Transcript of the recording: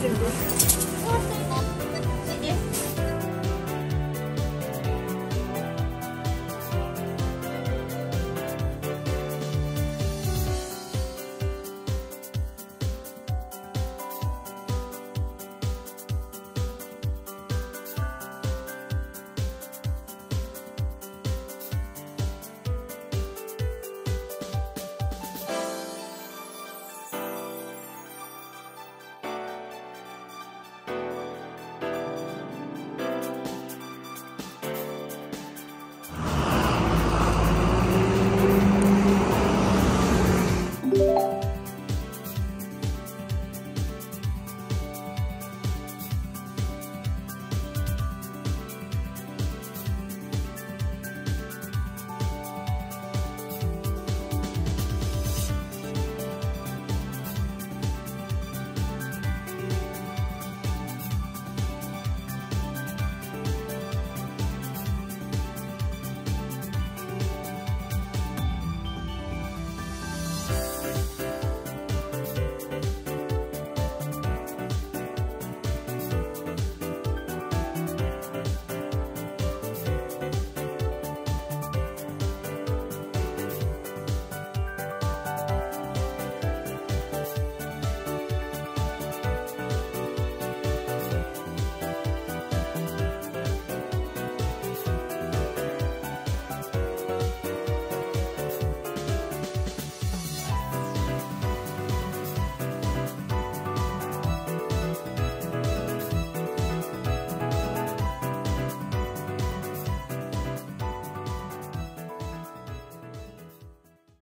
开心。